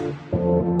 Música